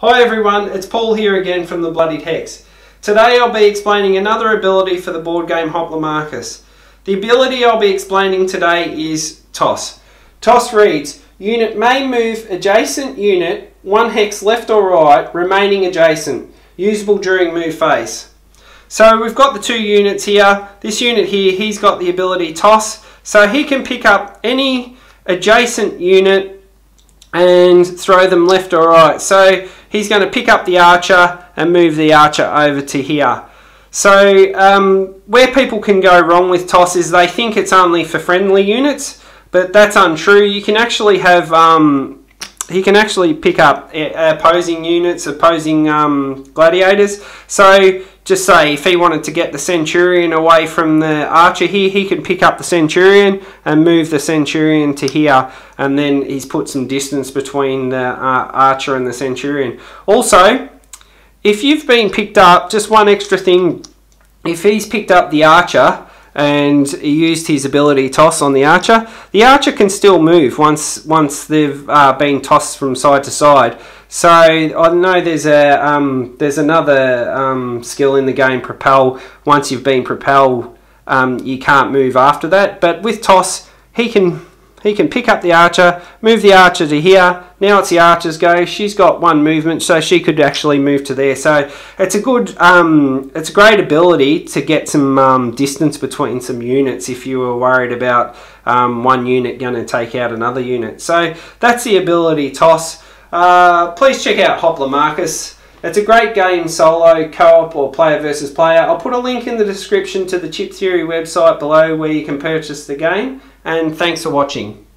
Hi everyone, it's Paul here again from the Bloodied Hex. Today I'll be explaining another ability for the board game Hoplomachus. The ability I'll be explaining today is Toss. Toss reads, Unit may move adjacent unit one hex left or right, remaining adjacent, usable during move phase. So we've got the two units here. This unit here, he's got the ability Toss, so he can pick up any adjacent unit and throw them left or right. So he's going to pick up the archer and move the archer over to here. So um, where people can go wrong with toss is they think it's only for friendly units, but that's untrue. You can actually have um, he can actually pick up opposing units, opposing um, gladiators. So just say if he wanted to get the centurion away from the archer here, he can pick up the centurion and move the centurion to here, and then he's put some distance between the uh, archer and the centurion. Also, if you've been picked up, just one extra thing, if he's picked up the archer, and he used his ability toss on the archer. The archer can still move once once they've uh, been tossed from side to side. So I know there's a um, there's another um, skill in the game, propel. Once you've been propelled, um, you can't move after that. But with toss, he can he can pick up the archer, move the archer to here. Now it's the archer's go. She's got one movement, so she could actually move to there. So it's a good, um, it's a great ability to get some um, distance between some units if you were worried about um, one unit going to take out another unit. So that's the ability toss. Uh, please check out Hoplomachus. It's a great game solo, co-op or player versus player. I'll put a link in the description to the Chip Theory website below where you can purchase the game and thanks for watching.